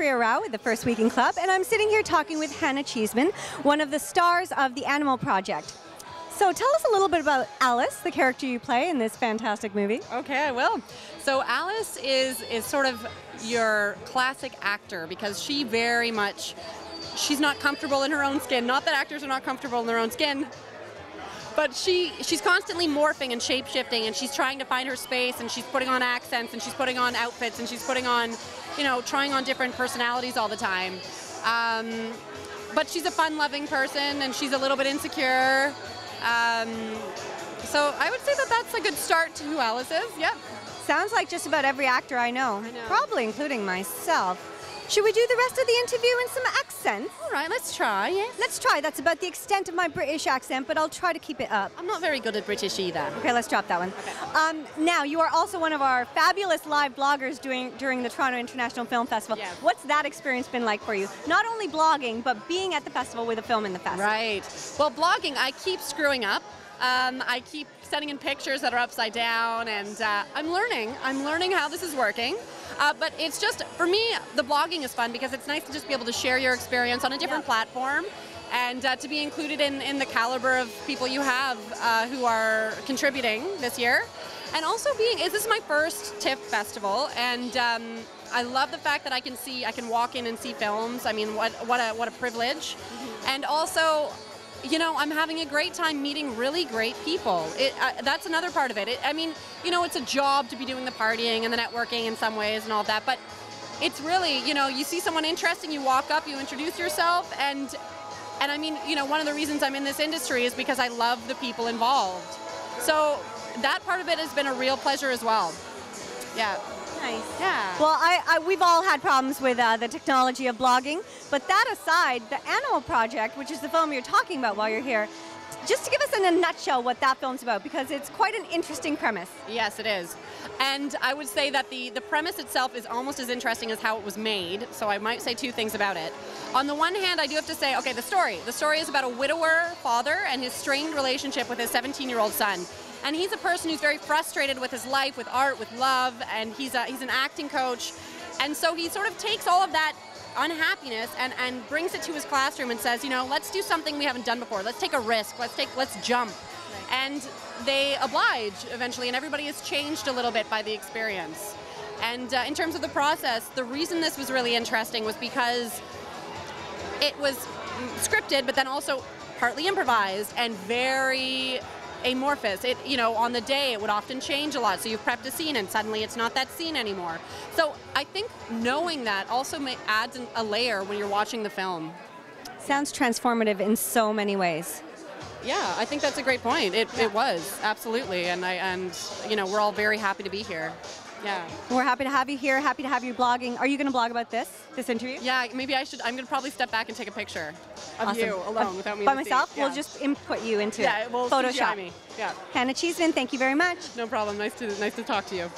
Priya Rao with the First Weekend Club, and I'm sitting here talking with Hannah Cheesman, one of the stars of the Animal Project. So tell us a little bit about Alice, the character you play in this fantastic movie. Okay, I will. So Alice is is sort of your classic actor because she very much she's not comfortable in her own skin. Not that actors are not comfortable in their own skin, but she she's constantly morphing and shape shifting and she's trying to find her space and she's putting on accents and she's putting on outfits and she's putting on you know trying on different personalities all the time um, but she's a fun loving person and she's a little bit insecure um, so i would say that that's a good start to who alice is Yep. Sounds like just about every actor I know, I know. probably including myself. Should we do the rest of the interview in some accents? all right let's try yeah Let's try. That's about the extent of my British accent, but I'll try to keep it up. i'm not very good at british either Okay, let's drop that one. Um, now, you are also one of our fabulous live bloggers doing, during the Toronto International Film Festival. Yes. What's that experience been like for you? Not only blogging, but being at the festival with a film in the festival. Right. Well, blogging, I keep screwing up. Um, I keep sending in pictures that are upside down, and uh, I'm learning. I'm learning how this is working. Uh, but it's just, for me, the blogging is fun because it's nice to just be able to share your experience on a different Yeah. platform and uh, to be included in, in the caliber of people you have uh, who are contributing this year. And also being, is this is my first TIFF festival, and um, I love the fact that I can see, I can walk in and see films. I mean, what, what, a, what a privilege. And also, you know, I'm having a great time meeting really great people. It, uh, that's another part of it. it. I mean, you know, it's a job to be doing the partying and the networking in some ways and all that, but it's really, you know, you see someone interesting, you walk up, you introduce yourself, and and I mean, you know, one of the reasons I'm in this industry is because I love the people involved. So that part of it has been a real pleasure as well. Yeah. Nice. Yeah. Well, I, I, we've all had problems with uh, the technology of blogging, but that aside, the Animal Project, which is the film you're talking about while you're here, just to give us in a nutshell what that film's about, because it's quite an interesting premise. Yes, it is. And I would say that the, the premise itself is almost as interesting as how it was made, so I might say two things about it. On the one hand, I do have to say, okay, the story. The story is about a widower father and his strained relationship with his 17 year old son. And he's a person who's very frustrated with his life, with art, with love, and he's, a, he's an acting coach. And so he sort of takes all of that unhappiness and, and brings it to his classroom and says, you know, let's do something we haven't done before. Let's take a risk. Let's take, let's jump. And they oblige eventually, and everybody is changed a little bit by the experience. And uh, in terms of the process, the reason this was really interesting was because it was scripted, but then also partly improvised and very amorphous. It, you know, on the day it would often change a lot. So you've prepped a scene and suddenly it's not that scene anymore. So I think knowing that also adds an, a layer when you're watching the film. Sounds transformative in so many ways. Yeah, I think that's a great point. It, it was absolutely, and I and you know we're all very happy to be here. Yeah, We're happy to have you here, happy to have you blogging. Are you going to blog about this, this interview? yeah. Maybe I should. I'm gonna probably step back and take a picture of Awesome. you alone without me. By in the scene. myself? Yeah. We'll just input you into yeah, we'll CGI Photoshop. me. Yeah, Hannah Cheesman, thank you very much. no problem. Nice to nice to talk to you.